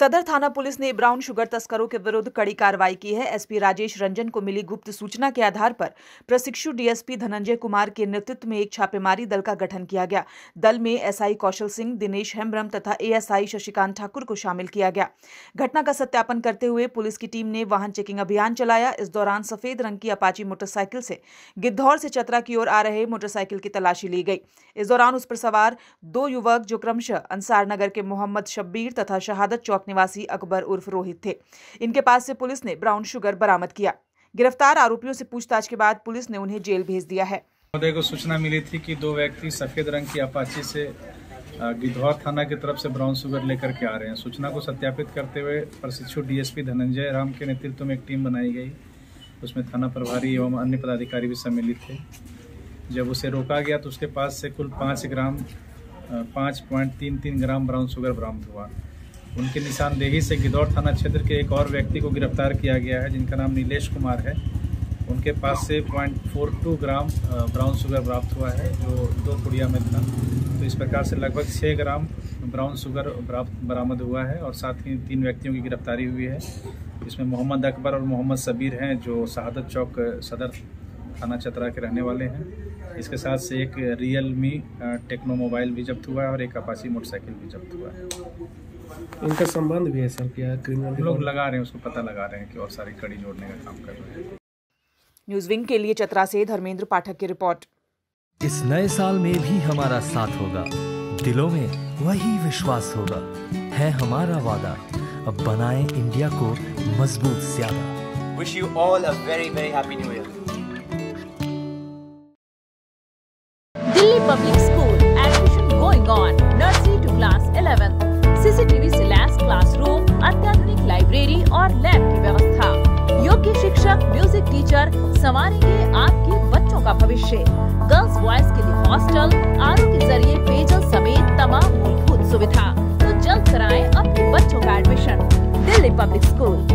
सदर थाना पुलिस ने ब्राउन शुगर तस्करों के विरुद्ध कड़ी कार्रवाई की है। एसपी राजेश रंजन को मिली गुप्त सूचना के आधार पर प्रशिक्षु डीएसपी धनंजय कुमार के नेतृत्व में एक छापेमारी दल का गठन किया गया। दल में एसआई कौशल सिंह, दिनेश हेम्ब्रम तथा एएसआई शशिकांत ठाकुर को शामिल किया गया। घटना का सत्यापन करते हुए पुलिस की टीम ने वाहन चेकिंग अभियान चलाया। इस दौरान सफ़ेद रंग की अपाची मोटरसाइकिल से गिद्धौर से चतरा की ओर आ रहे मोटरसाइकिल की तलाशी ली गई। इस दौरान उस पर सवार दो युवक जो क्रमशः अंसार नगर के मोहम्मद शब्बीर तथा शहादत चौक निवासी अकबर उर्फ़ रोहित थे। इनके पास से पुलिस ने ब्राउन शुगर बरामद किया। गिरफ़्तार आरोपियों से पूछताछ के बाद पुलिस ने उन्हें जेल भेज दिया है। को सूचना मिली थी कि दो व्यक्ति सफ़ेद रंग की अपाची से गिद्धौर थाना की तरफ़ से ब्राउन शुगर लेकर के आ रहे हैं। सूचना को सत्यापित करते हुए प्रशिक्षु डीएसपी धनंजय राम के नेतृत्व में एक टीम बनाई गई। उसमें थाना प्रभारी एवं अन्य पदाधिकारी भी सम्मिलित थे। जब उसे रोका गया तो उसके पास से कुल पाँच ग्राम पाँच ग्राम ब्राउन शुगर बरामद हुआ। उनकी निशानदेही से गिदौड़ थाना क्षेत्र के एक और व्यक्ति को गिरफ़्तार किया गया है, जिनका नाम नीलेश कुमार है। उनके पास से पॉइंट ग्राम ब्राउन शुगर प्राप्त हुआ है, जो दो पुड़िया में था। तो इस प्रकार से लगभग छः ग्राम ब्राउन शुगर प्राप्त, बरामद हुआ है और साथ ही तीन व्यक्तियों की गिरफ्तारी हुई है। इसमें मोहम्मद अकबर और मोहम्मद सबीर हैं, जो शहादत चौक, सदर थाना चतरा के रहने वाले हैं। इसके साथ से एक रियल मी टेक्नो मोबाइल भी जब्त हुआ है और एक अपाची मोटरसाइकिल भी जब्त हुआ है। इनका संबंध भी है सर क्या क्रिमिनल लोग लगा रहे हैं उसको पता लगा रहे हैं कि और सारी कड़ी जोड़ने का काम कर रहे हैं। न्यूज़ विंग के लिए चतरा से धर्मेंद्र पाठक की रिपोर्ट। इस नए साल में भी हमारा साथ होगा। दिलों में वही विश्वास होगा। है हमारा वादा। अब बनाए इंडिया को मज़बूत ज़्यादा। Wish you all a very very happy new year. Delhi Public School. Admission going on. Nursery to class 11. CCTV से लैस क्लासरूम अत्याधुनिक लाइब्रेरी और लैब की व्यवस्था योग्य शिक्षक म्यूज़िक टीचर संवारेंगे आपके बच्चों का भविष्य गर्ल्स बॉयज़ के लिए हॉस्टल आर के ज़रिए पेयजल समेत तमाम मूलभूत सुविधा तो जल्द कराएँ अपने बच्चों का एडमिशन दिल्ली पब्लिक स्कूल